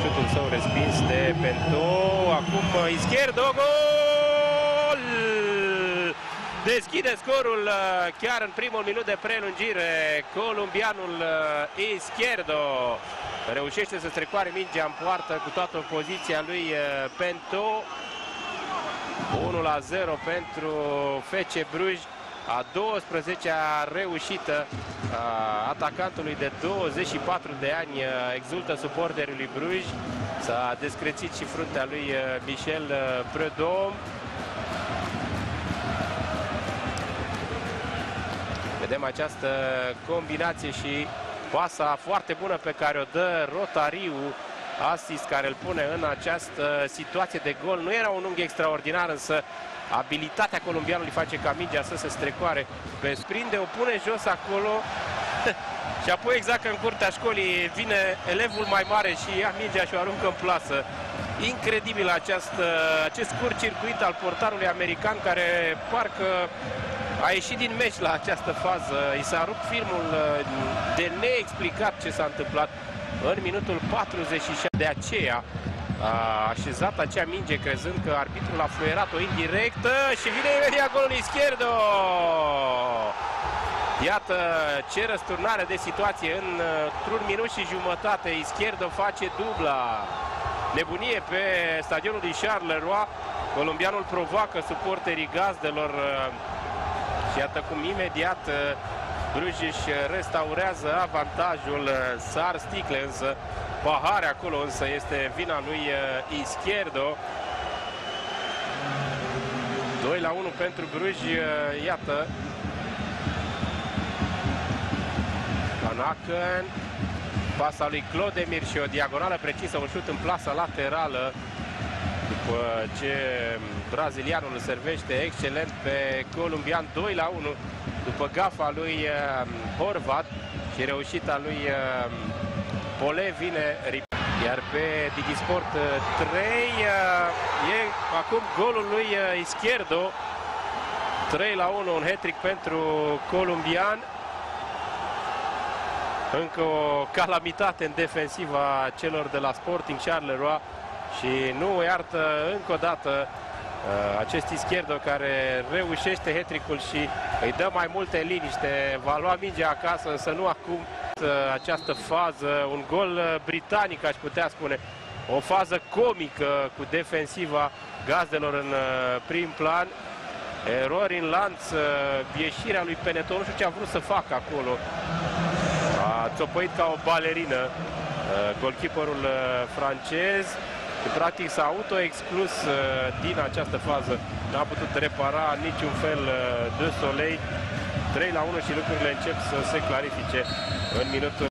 șutul său respins de Pento. Acum Izquierdo, gol! Deschide scorul uh, chiar în primul minut de prelungire. Columbianul uh, Izquierdo reușește să strecoare mingea în poartă cu toată poziția lui uh, Pento. 1 la 0 pentru FC Bruj. A 12-a reușită a atacantului de 24 de ani exultă suporterii lui Bruj. S-a descrețit și fruntea lui Michel Predom. Vedem această combinație și pasa foarte bună pe care o dă Rotariu asist care îl pune în această situație de gol. Nu era un unghi extraordinar, însă abilitatea colombianului face ca mingea să se strecoare pe sprinde, o pune jos acolo și apoi exact în curtea școlii vine elevul mai mare și ia mingea și o aruncă în plasă. Incredibil acest, acest scurt circuit al portarului american care parcă a ieșit din meci la această fază. I s-a rupt filmul de neexplicat ce s-a întâmplat în minutul 47. De aceea a așezat acea minge crezând că arbitrul a fluierat-o indirectă și vine imediat golul Izquierdo. Iată ce răsturnare de situație într-un minut și jumătate. Izquierdo face dubla. Nebunie pe stadionul din Charleroi. Colombianul provoacă suporterii gazdelor și iată cum imediat Bruj își restaurează avantajul. Sar sticle însă pahare acolo, însă este vina lui Izquierdo. 2 la 1 pentru Bruj, iată. Panacan, pasa lui Clodemir și o diagonală precisă, un șut în plasa laterală. După ce brazilianul îl servește excelent pe columbian 2 la 1 după gafa lui Horvat și reușita lui Pole vine iar pe Digisport 3 e acum golul lui Izquierdo. 3 la 1 un hat pentru columbian. Încă o calamitate în defensiva celor de la Sporting Charleroi și nu iartă încă o dată acest Izquierdo care reușește hetricul și îi dă mai multe liniște. Va lua mingea acasă, însă nu acum această fază, un gol britanic aș putea spune. O fază comică cu defensiva gazdelor în prim plan. Erori în lanț, ieșirea lui Peneton, nu știu ce a vrut să facă acolo. A țopăit ca o balerină golkeeperul francez. Și practic s-a auto-exclus din această fază. N-a putut repara niciun fel de Soleil. 3 la 1 și lucrurile încep să se clarifice în minutul